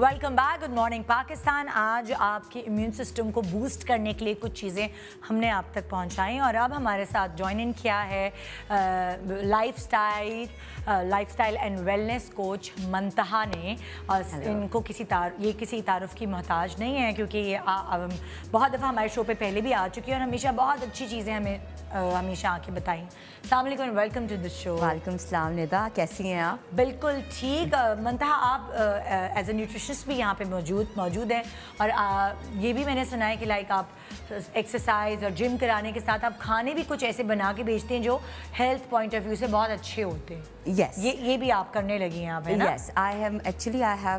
Welcome back good morning Pakistan आज आपके immune system को बूस्ट करने के लिए कुछ चीज़ें हमने आप तक पहुंचाई और अब हमारे साथ ज्वाइन इन किया है lifestyle lifestyle and wellness coach Muntaha ने। और इनको किसी तार ये किसी तारुफ की मोहताज नहीं है क्योंकि ये आ, आ, बहुत दफ़ा हमारे शो पे पहले भी आ चुकी है और हमेशा बहुत अच्छी चीज़ें हमें आ, हमेशा आके बताई। सलाम वेलकम टू द शो वालेकुम सलाम निदा कैसी हैं आप? बिल्कुल ठीक। मंतहा आप एज ए न्यूट्रिशनिस्ट भी यहाँ पे मौजूद मौजूद हैं और आ, ये भी मैंने सुना है कि लाइक आप एक्सरसाइज और जिम कराने के साथ आप खाने भी कुछ ऐसे बना के बेचते हैं जो हेल्थ पॉइंट ऑफ़ व्यू से बहुत अच्छे होते हैं yes ये ये भी आप करने लगी हैं आप है ना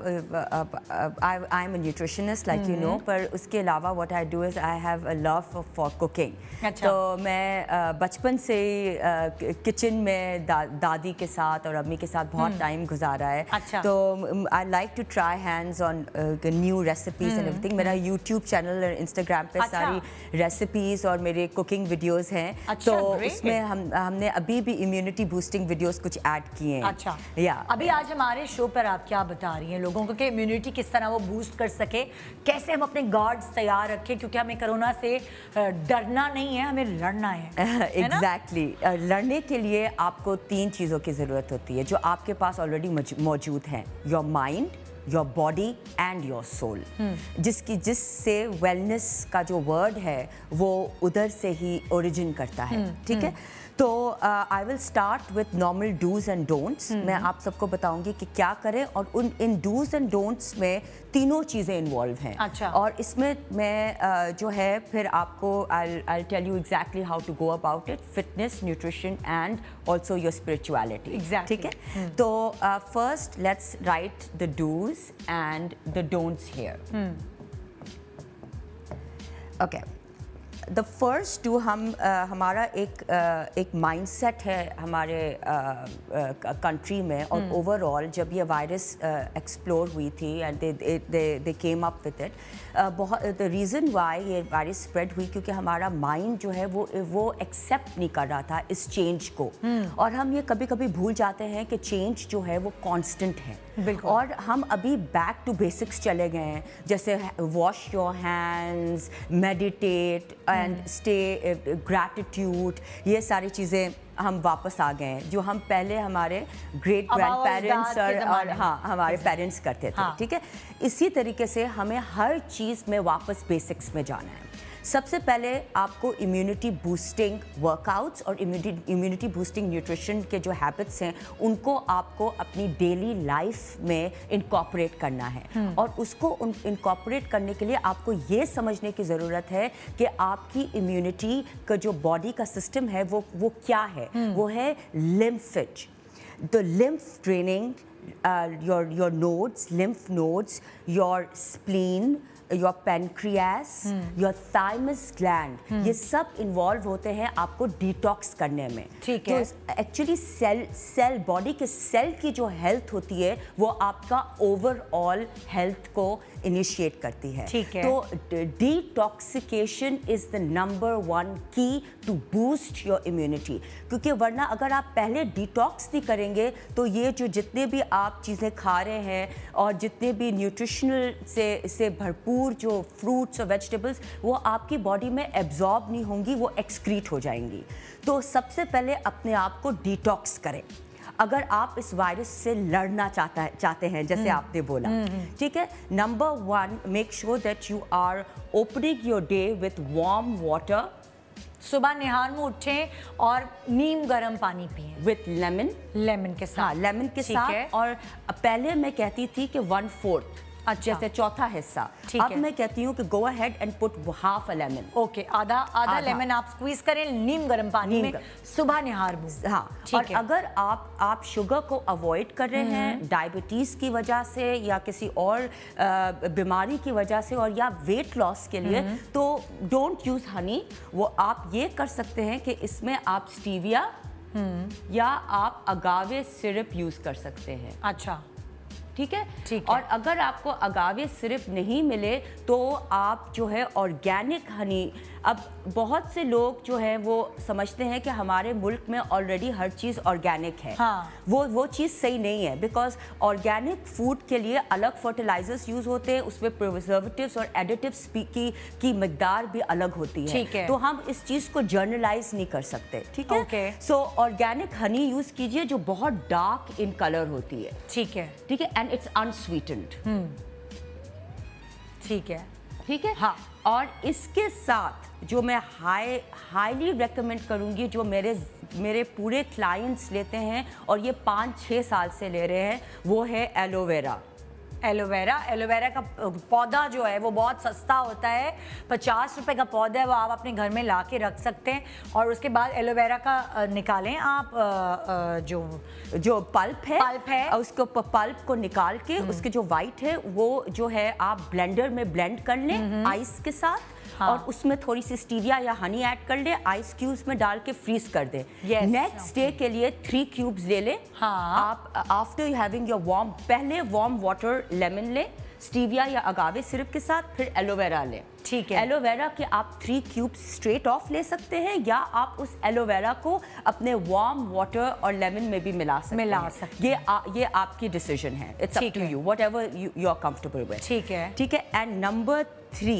uh, uh, uh, I I am a nutritionist like mm -hmm. you know पर उसके अलावा do is I have a love for, for cooking अच्छा. तो मैं uh, बचपन से uh, किचन में दा, दादी के साथ और अम्मी के साथ बहुत टाइम hmm. गुजारा है अच्छा. तो I like to try hands on new recipes and everything मेरा यूट्यूब चैनल और इंस्टाग्राम पे अच्छा. सारी रेसिपीज़ और मेरे कुकिंग वीडियोस हैं। अच्छा, तो उसमें हम हमने अभी भी इम्यूनिटी बूस्टिंग वीडियोस कुछ ऐड किए हैं। अच्छा। या अभी आज हमारे शो पर आप क्या बता रही हैं लोगों को कि इम्यूनिटी किस तरह वो बूस्ट कर सके? कैसे हम अपने गार्ड्स तैयार रखें? क्योंकि हमें कोरोना से डरना नहीं है हमें लड़ना है। Exactly exactly. लड़ने के लिए आपको तीन चीज़ों की ज़रूरत होती है जो आपके पास ऑलरेडी मौजूद हैं। Your mind your body and your soul जिसकी जिससे वेलनेस का जो वर्ड है वो उधर से ही ओरिजिन करता है hmm. ठीक है hmm. तो I will start with normal dos and don'ts मैं आप सबको बताऊँगी कि क्या करें और उन इन डूज एंड डोंट्स में तीनों चीज़ें इन्वॉल्व हैं। अच्छा। और इसमें मैं uh, जो है फिर आपको I I tell you exactly how to go about it fitness nutrition and also your spirituality ठीक है? Hmm. तो first let's write the dos and the don'ts here okay the first two हम uh, हमारा एक uh, एक mindset है हमारे country में और ओवरऑल hmm. जब ये वायरस एक्सप्लोर हुई थी and they came up with it बहुत द रीज़न वाई ये वायरस स्प्रेड हुई क्योंकि हमारा माइंड जो है वो वो एक्सेप्ट नहीं कर रहा था इस चेंज को hmm. और हम ये कभी कभी भूल जाते हैं कि चेंज जो है वो कॉन्स्टेंट है और हम अभी बैक टू बेसिक्स चले गए हैं जैसे wash your hands meditate and stay gratitude ये सारी चीज़ें हम वापस आ गए हैं जो हम पहले हमारे ग्रेट ग्रैंड पेरेंट्स और, और हाँ हमारे पेरेंट्स करते थे ठीक हाँ. ठीक है? इसी तरीके से हमें हर चीज़ में वापस बेसिक्स में जाना है। सबसे पहले आपको इम्यूनिटी बूस्टिंग वर्कआउट्स और इम्यूनिटी बूस्टिंग न्यूट्रिशन के जो हैबिट्स हैं उनको आपको अपनी डेली लाइफ में इनकॉपरेट करना है हम्म। और उसको इनकॉपरेट करने के लिए आपको ये समझने की ज़रूरत है कि आपकी इम्यूनिटी का जो बॉडी का सिस्टम है वो वो क्या है हम्म। वो है लिम्फिज the lymph training your your nodes lymph nodes your spleen your pancreas your thymus gland ये सब इन्वॉल्व होते हैं आपको डिटॉक्स करने में। ठीक है। तो एक्चुअली सेल सेल बॉडी के सेल की जो हेल्थ होती है वो आपका ओवरऑल हेल्थ को इनिशिएट करती है। ठीक है। तो detoxification is the number one key to boost your immunity क्योंकि वरना अगर आप पहले डिटॉक्स नहीं करेंगे तो ये जो जितने भी आप चीज़ें खा रहे हैं और जितने भी न्यूट्रिशनल से से भरपूर जो फ्रूट्स और वेजिटेबल्स वो आपकी बॉडी में एब्जॉर्ब नहीं होंगी वो एक्सक्रीट हो जाएँगी। तो सबसे पहले अपने आप को डिटॉक्स करें। अगर आप इस वायरस से लड़ना चाहता है चाहते हैं जैसे हम्म। आपने बोला हम्म, हम्म। ठीक है? Number one make sure that you are opening your day with warm water सुबह निहार में उठें और नीम गर्म पानी पिए। विथ लेमन लेमन के साथ। लेमन हाँ, के साथ। और पहले मैं कहती थी कि वन फोर्थ अच्छा। जैसे चौथा हिस्सा। अब मैं कहती हूँ कि go ahead and put half a lemon okay आधा आधा लेमन आप स्क्वीज करें नीम गर्म पानी में सुबह निहार हाँ और अगर आप आप शुगर को अवॉइड कर रहे हैं डायबिटीज़ हम्म। की वजह से या किसी और बीमारी की वजह से और या वेट लॉस के लिए हम्म। तो डोंट यूज़ हनी वो आप ये कर सकते हैं कि इसमें आप स्टीविया हम्म। या आप अगावे सिरप यूज़ कर सकते हैं। अच्छा। ठीक है ठीक है। और अगर आपको अगावे सिर्फ़ नहीं मिले तो आप जो है ऑर्गेनिक हनी अब बहुत से लोग जो है वो समझते हैं कि हमारे मुल्क में ऑलरेडी हर चीज़ ऑर्गेनिक है। हाँ। वो वो चीज़ सही नहीं है बिकॉज़ ऑर्गेनिक फ़ूड के लिए अलग फर्टिलाइजर्स यूज़ होते हैं उसमें प्रिजर्वेटिव्स और एडिटिव्स की की मकदार भी अलग होती है। ठीक है। तो हम इस चीज़ को जर्नलाइज नहीं कर सकते ठीक है? सो ऑर्गेनिक हनी यूज़ कीजिए जो बहुत डार्क इन कलर होती है। ठीक है। ठीक है? एंड इट्स अनस्वीटेंड ठीक है। ठीक है हाँ। और इसके साथ जो मैं हाई हाईली रेकमेंड करूँगी जो मेरे मेरे पूरे क्लाइंट्स लेते हैं और ये पाँच छः साल से ले रहे हैं वो है एलोवेरा एलोवेरा। एलोवेरा का पौधा जो है वो बहुत सस्ता होता है। पचास रुपए का पौधा है वो आप अपने घर में ला के रख सकते हैं। और उसके बाद एलोवेरा का निकालें आप जो जो पल्प है पल्प है। और उसको पल्प को निकाल के उसके जो वाइट है वो जो है आप ब्लेंडर में ब्लेंड कर लें आइस के साथ। हाँ। और उसमें थोड़ी सी स्टीविया या हनी ऐड कर ले आइस क्यूब्स में डाल के फ्रीज कर दे। नेक्स्ट डे के लिए थ्री क्यूब्स ले लें। हाँ। आप after you having your warm पहले वार्म वाटर लेमन ले स्टीविया या अगावे सिरप के साथ फिर एलोवेरा लें। ठीक है। एलोवेरा के आप थ्री क्यूब स्ट्रेट ऑफ़ ले सकते हैं या आप उस एलोवेरा को अपने वार्म वाटर और लेमन में भी मिला सकते मिला हैं। सकते ये आ, ये आपकी डिसीज़न है। It's up to you you are comfortable with ठीक है। ठीक है? And number three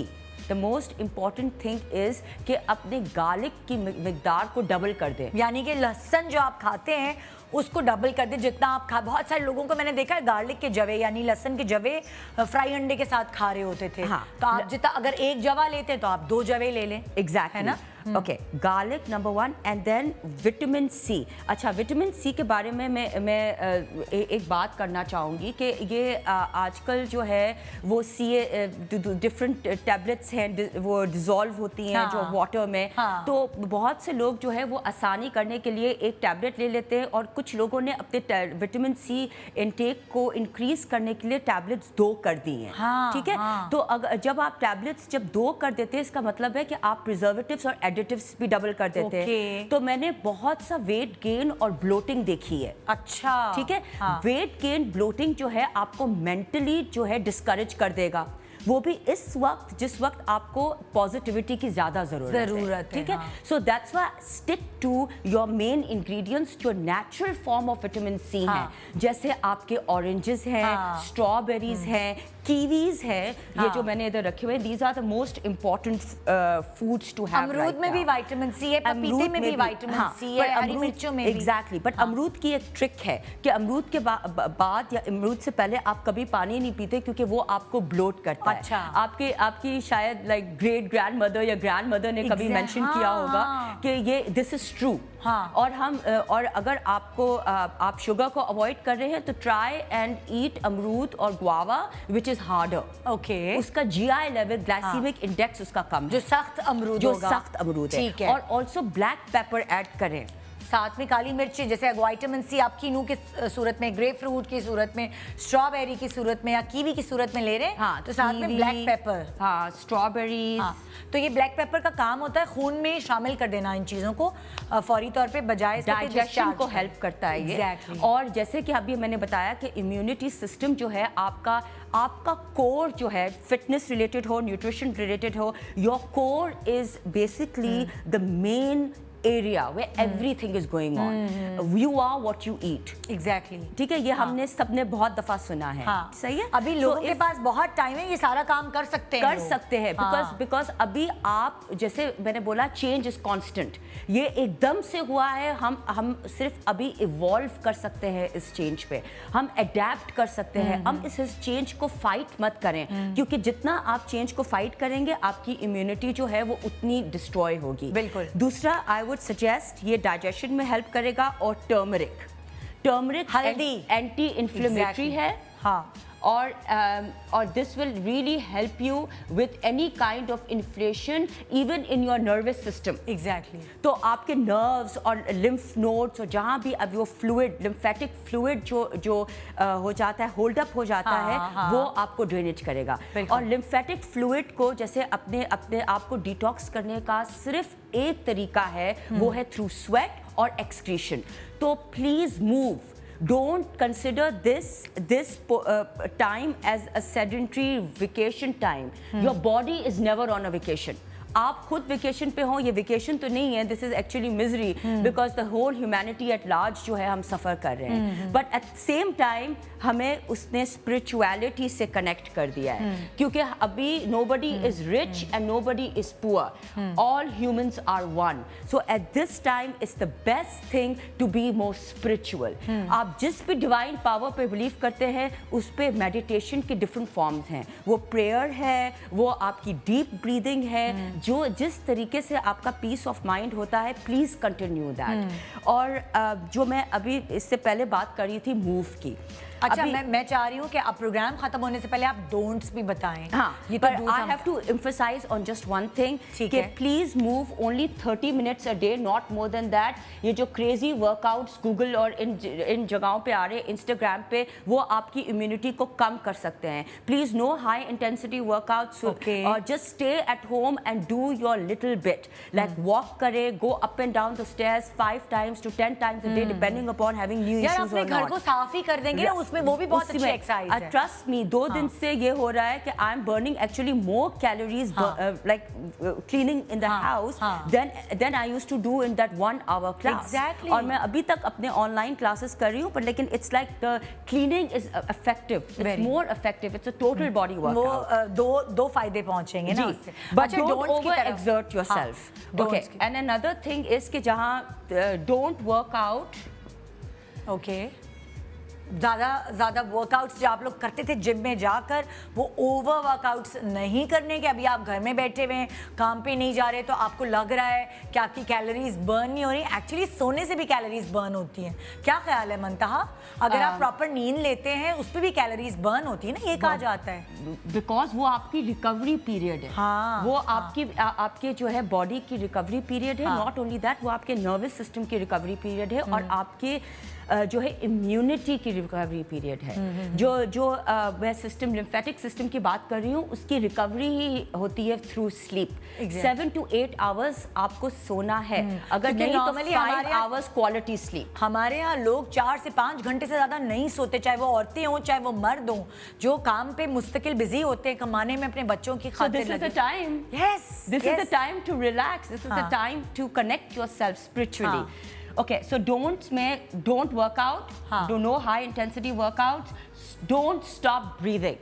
the most important thing is कि अपने गार्लिक की मकदार को डबल कर दें यानी कि लहसन जो आप खाते हैं उसको डबल कर दे जितना आप खा बहुत सारे लोगों को मैंने देखा है गार्लिक के जवे यानी लहसन के जवे फ्राई अंडे के साथ खा रहे होते थे हाँ। तो आप जितना अगर एक जवा लेते हैं तो आप दो जवे ले लें एग्जैक्ट exactly. है ना okay garlic number one and then vitamin C अच्छा विटामिन सी के बारे में मैं मैं ए, एक बात करना चाहूँगी कि ये आजकल जो है वो सी डिफरेंट टैबलेट्स हैं वो डिजॉल्व होती हैं हाँ। जो वाटर में हाँ। तो बहुत से लोग जो है वो आसानी करने के लिए एक टैबलेट ले लेते हैं और कुछ लोगों ने अपने विटामिन सी इनटेक को इंक्रीज करने के लिए टैबलेट्स दो कर दी हैं हाँ, ठीक है हाँ। तो अगर जब आप टैबलेट्स जब दो कर देते हैं इसका मतलब है कि आप प्रिजर्वेटिव्स और एडिटिव्स भी डबल कर देते हैं। तो मैंने बहुत सा वेट गेन और ब्लोटिंग देखी है। अच्छा। ठीक है? हाँ। वेट गेन ब्लोटिंग जो है आपको मेंटली जो है डिस्करेज कर देगा। वो भी इस वक्त जिस वक्त आपको पॉजिटिविटी की ज़्यादा ज़रूरत ज़रूरत ठीक है। So that's why stick to your main ingredients जो natural form of vitamin C हाँ। जैसे आपके ऑरेंजेस हैं हाँ। स्ट्रॉबेरीज हैं कीवीज हैं ये हाँ। जो मैंने इधर रखे हुए these are the most important foods to have अमरूद में भी विटामिन सी है पपीते में भी विटामिन सी है हरी मिर्चों में एग्जैक्टली बट हाँ। अमरूद की एक ट्रिक है कि अमरूद के बा, बाद या अमरूद से पहले आप कभी पानी नहीं पीते क्योंकि वो आपको ब्लोट करता अच्छा। है आपके आपकी शायद लाइक ग्रेट ग्रैंड मदर या ग्रैंड मदर ने कभी मेंशन हाँ, किया होगा हाँ। कि ये दिस इज़ ट्रू हाँ। और हम और अगर आपको आप शुगर को अवॉइड कर रहे हैं तो ट्राई एंड ईट अमरूद और guava which is harder okay उसका जीआई लेवल ग्लाइसीमिक इंडेक्स उसका कम जो सख्त अमरूद जो सख्त अमरूद है। है। और ऑल्सो ब्लैक पेपर एड करें। साथ में काली मिर्ची जैसे विटामिन सी आप कीनू की सूरत में ग्रे फ्रूट की सूरत में स्ट्रॉबेरी की सूरत में या कीवी की सूरत में ले रहे हैं हाँ तो साथ में ब्लैक पेपर हाँ स्ट्रॉबेरीज हाँ तो ये ब्लैक पेपर का काम होता है खून में शामिल कर देना इन चीज़ों को फौरी तौर पर बजाय डाइजेशन को हेल्प करता है ये। और जैसे कि अभी मैंने बताया कि इम्यूनिटी सिस्टम जो है आपका आपका कोर जो है फिटनेस रिलेटेड हो न्यूट्रिशन रिलेटेड हो your core is basically the main area where everything is going on. You are what you eat. Exactly ठीक है? ये हाँ. हमने सबने बहुत दफ़ा सुना है। हाँ. सही है? अभी So लोगों के पास बहुत टाइम है ये सारा काम कर सकते हैं कर। सकते हैं बिकॉज़ हाँ। बिकॉज़ अभी आप जैसे मैंने बोला चेंज इज़ कांस्टेंट ये एकदम से हुआ है हम हम सिर्फ़ अभी इवॉल्व कर सकते हैं इस चेंज पे। हम अडेप्ट कर सकते हैं। हम इस चेंज को फाइट मत करें क्योंकि जितना आप चेंज को फाइट करेंगे आपकी इम्यूनिटी जो है वो उतनी डिस्ट्रॉय होगी। बिल्कुल। दूसरा आई वुड सजेस्ट ये डाइजेशन में हेल्प करेगा और टर्मरिक टर्मरिक हल्दी। Anti inflammatory. है हाँ or um, or this will really help you with any kind of inflation even in your nervous system. Exactly तो आपके नर्व्स और लिम्फ नोड्स और जहाँ भी अब वो फ्लूइड लिम्फेटिक फ्लूइड जो जो अ, हो जाता है होल्ड अप हो जाता हाँ, है हाँ। वो आपको ड्रेनेज करेगा। और लिम्फेटिक फ्लूइड को जैसे अपने अपने आप को डिटॉक्स करने का सिर्फ़ एक तरीका है वो है थ्रू स्वेट और एक्सक्रीशन तो please move don't consider this this uh, time as a sedentary vacation time hmm. your body is never on a vacation आप खुद वेकेशन पे हो ये वेकेशन तो नहीं है this is actually misery because the whole humanity at large जो है हम सफ़र कर रहे हैं। बट एट सेम टाइम हमें उसने स्पिरिचुअलिटी से कनेक्ट कर दिया है। hmm. क्योंकि अभी nobody is rich and nobody is poor all humans are one so at this time is the best thing to be more spiritual आप जिस भी डिवाइन पावर पे बिलीव करते हैं उस पर मेडिटेशन के डिफरेंट फॉर्म्स हैं। वो प्रेयर है वो आपकी डीप ब्रीदिंग है hmm. जो जिस तरीके से आपका पीस ऑफ़ माइंड होता है प्लीज़ कंटिन्यू दैट और जो मैं अभी इससे पहले बात कर रही थी मूव की अच्छा मैं मैं चाह रही हूँ कि आप प्रोग्राम खत्म होने से पहले आप डोंट्स भी बताएँ। हाँ ये तो I have to emphasize on just one thing कि please move only 30 minutes a day not more than that ये जो क्रेजी वर्कआउट्स गूगल और इन इन जगहों पे आ रहे हैं इंस्टाग्राम पे वो आपकी इम्यूनिटी को कम कर सकते हैं। Please no high intensity workouts और just stay at home and do your little bit like walk करे go up and down the stairs five times to ten times a day depending upon having new issues और घर को साफ़ ही कर देंगे ना उसमें वो भी बहुत अच्छी एक्सरसाइज है। ट्रस्ट मी दो हाँ. दिन से ये हो रहा है कि I am burning actually more calories like cleaning in the house then then I used to do in that one hour class और मैं अभी तक अपने ऑनलाइन क्लासेस कर रही हूँ पर लेकिन it's like the cleaning is effective it's more effective it's a total body work वो uh, दो दो फ़ायदे पहुँचेंगे ना उससे। But don't over exert yourself okay and another thing is कि। जहाँ डोंट वर्क आउट ओके ज़्यादा ज़्यादा वर्कआउट्स जो आप लोग करते थे जिम में जाकर वो ओवर वर्कआउट्स नहीं करने के अभी आप घर में बैठे हुए हैं काम पे नहीं जा रहे तो आपको लग रहा है कि आपकी कैलोरीज बर्न नहीं हो रही। एक्चुअली सोने से भी कैलोरीज बर्न होती हैं। क्या ख्याल है मंतहा? अगर आप प्रॉपर um, नींद लेते हैं उस पर भी कैलोरीज बर्न होती है ना? ये कहा जाता है। बिकॉज़ वो आपकी रिकवरी पीरियड है। हाँ, वो हाँ. आपकी आ, आपके जो है बॉडी की रिकवरी पीरियड है। नॉट ओनली दैट वो आपके नर्वस सिस्टम की रिकवरी पीरियड है और हम्म। आपके जो है इम्यूनिटी की रिकवरी पीरियड है। हम्म, हम्म, जो जो मैं सिस्टम लिम्फेटिक सिस्टम की बात कर रही हूँ उसकी रिकवरी ही होती है through sleep seven to eight hours आपको सोना है। अगर नहीं तो फाइव आवर्स क्वालिटी स्लीप हमारे यहाँ लोग चार से पाँच घंटे से ज़्यादा नहीं सोते चाहे वो औरतें हों चाहे वो मर्द हों जो काम पे मुस्तकिल बिज़ी होते हैं कमाने में अपने बच्चों की खातिर so this is the time yes this yes. is the time to relax. This is हाँ. The time to connect yourself spiritually हाँ. Okay, so don't make, don't work out, huh. do no high intensity workouts, don't stop breathing.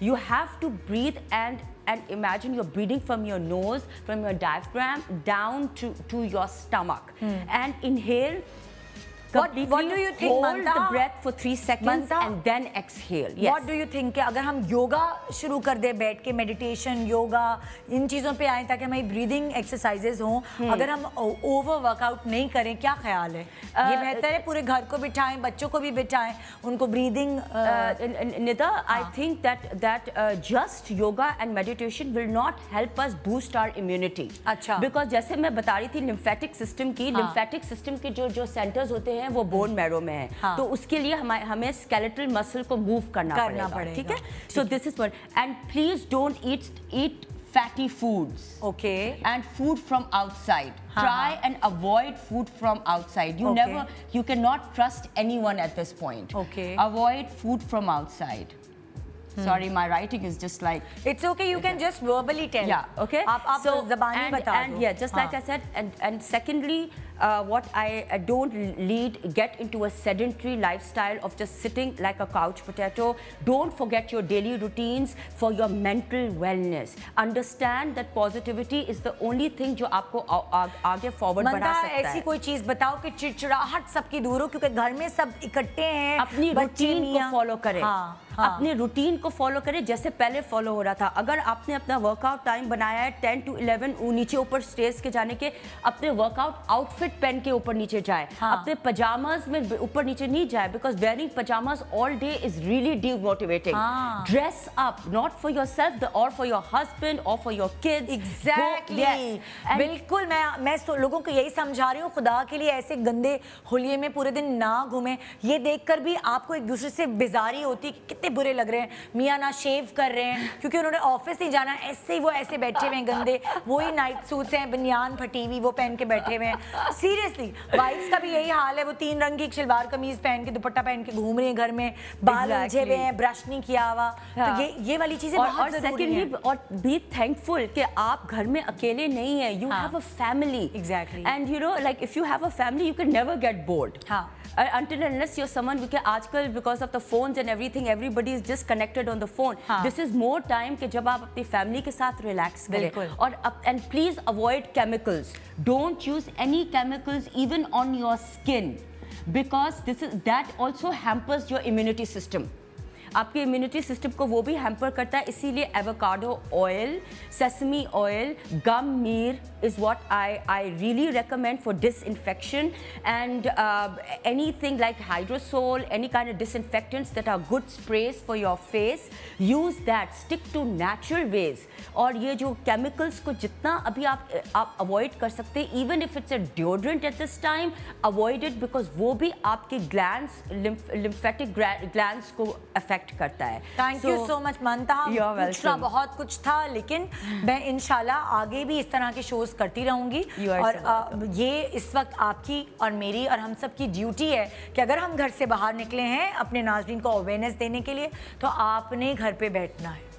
You have to breathe and and imagine you're breathing from your nose, from your diaphragm down to, to your stomach. Hmm. And inhale what, what do you think, hold Manta? the breath for three seconds Manta? and then exhale. Yes. What do you think? कि अगर हम योगा शुरू कर दे बैठ के meditation yoga इन चीज़ों पे आए ताकि हमारी ब्रीदिंग एक्सरसाइजेज हों hmm. अगर हम ओवर वर्कआउट नहीं करें क्या ख्याल है uh, ये बेहतर है पूरे घर को बिठाएँ बच्चों को भी बिठाएँ उनको breathing Nida I think that that just yoga and meditation will not help us boost our immunity अच्छा बिकॉज़ जैसे मैं बता रही थी लिम्फेटिक सिस्टम की लिम्फेटिक सिस्टम के जो जो सेंटर्स होते हैं हैं वो बोन मैरो हम्म। में है हाँ. तो उसके लिए हमें हमें स्केलेटल मसल को मूव करना, करना पड़ेगा, पड़ेगा ठीक है so this is and please don't eat eat fatty foods okay and food from outside try and avoid food from outside you never you can not trust any one at this point okay avoid food from outside Sorry, my writing is just like it's okay. You can just verbally tell. Yeah, okay. आप so, जबानी And yeah, just हाँ. like I said. And and secondly. Uh, what I uh, don't lead get into a sedentary lifestyle of just sitting like a couch potato. Don't forget your daily routines for your mental wellness. Understand that positivity is the only thing जो आपको आगे forward बढ़ा सकता है. ऐसी कोई चीज़ बताओ कि चिड़चिड़ाहट सबकी दूर हो क्योंकि घर में सब इकट्ठे हैं. अपनी रूटीन को फॉलो करें. हाँ. हाँ. अपने रूटीन को फॉलो करें जैसे पहले फॉलो हो रहा था अगर आपने अपना वर्कआउट टाइम बनाया है टेन टू इलेवन नीचे ऊपर स्टेज के जाने के अपने वर्कआउट आउटफिट पहन के ऊपर नीचे जाए। हाँ. अपने पजामाज में ऊपर नीचे नहीं जाए because wearing pyjamas all day is really demotivating dress up not for your self और फॉर योर हस्बैंड और फॉर योर किड्स एग्जैक्टली बिल्कुल मैं मैं लोगों को यही समझा रही हूँ खुदा के लिए ऐसे गंदे होलिये में पूरे दिन ना घूमे। ये देखकर भी आपको एक दूसरे से बेजारी होती है कि कितने बुरे लग रहे हैं। मियाँ ना शेव कर रहे हैं क्योंकि उन्होंने ऑफ़िस नहीं जाना ऐसे ही वो ऐसे बैठे हुए हैं गंदे। वही नाइट सूट्स हैं बनियान फटी हुई वो पहन के बैठे हुए हैं। सीरियसली वाइफ्स का भी यही हाल है वो तीन रंग की शलवार कमीज पहन के दुपट्टा पहन के घूम रही है घर में बाल उलझे हुए हैं ब्रश नहीं किया हुआ तो हाँ। ये ये वाली चीज़ें और, बहुत और ज़रूरी और बी थैंकफुल कि आप घर में अकेले नहीं है यू हाँ। Have a family Exactly. And you know like if you have a family you can never get bored हाँ। until unless you're someone because आजकल because of the phones and everything everybody is just connected on the phone हाँ. this is more time कि जब आप अपनी family के साथ relax करें। और and please avoid chemicals don't use any chemicals even on your skin. Because this is that also hampers your immunity system आपके इम्यूनिटी सिस्टम को वो भी हैम्पर करता है, इसीलिए avocado oil sesame oil gum myrrh is what I I really recommend for disinfection and anything like hydrosol any kind of disinfectants that are good sprays for your face use that stick to natural ways और ये जो chemicals को जितना अभी आप आप avoid कर सकते हैं even if it's a deodorant at this time avoid it because वो भी आपके ग्लैंड लिम्फेटिक ग्लैंड को अफेक्ट करता है. थैंक यू सो मच मानता पूछना बहुत कुछ था लेकिन मैं इनशाला आगे भी इस तरह के शोज़ करती रहूँगी। और so ये इस वक्त आपकी और मेरी और हम सब की ड्यूटी है कि अगर हम घर से बाहर निकले हैं अपने नाजरीन को अवेयरनेस देने के लिए तो आपने घर पे बैठना है।